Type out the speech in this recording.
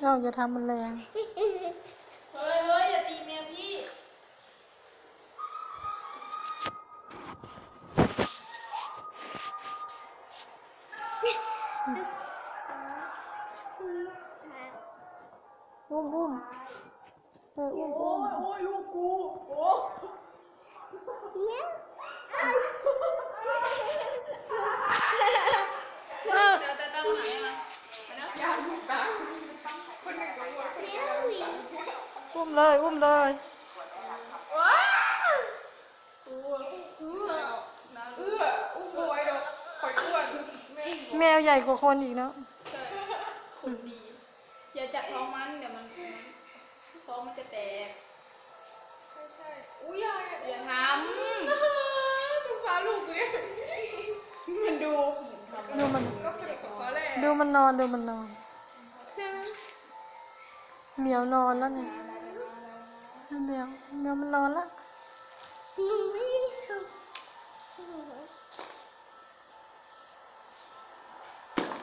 เราอย่าทำมันแรง เฮ้ยเฮ้ยอย่าตีเมียพี่ อุ้มอุ้มเอออุ้มโอ้อุ้มยโอ้ยลูกกูโอ้เดี๋ยวแต่ต้องหายมาไปนะยาลูกตาคนหนึ่งก็อ้วนคนหนึ่งก็อ้วน อุ้มเลย อุ้มเลยว้าวเอื้อเอื้อนะเอื้ออุ้มไว้ดอกคอยอ้วนแม่งแมวใหญ่กว่าคนอีกเนาะใช่ขุนดี อย่าจับท้องมันเดี๋ยวมันท้องมันจะแตกใช่ใช่อุ้ยอย่าอย่าทำสงสารลูกเลยมันดูดูมันก็เก็บของเขาแหละดูมันนอนดูมันนอนเหมียวนอนแล้วเนี่ย 看到没有妈妈老了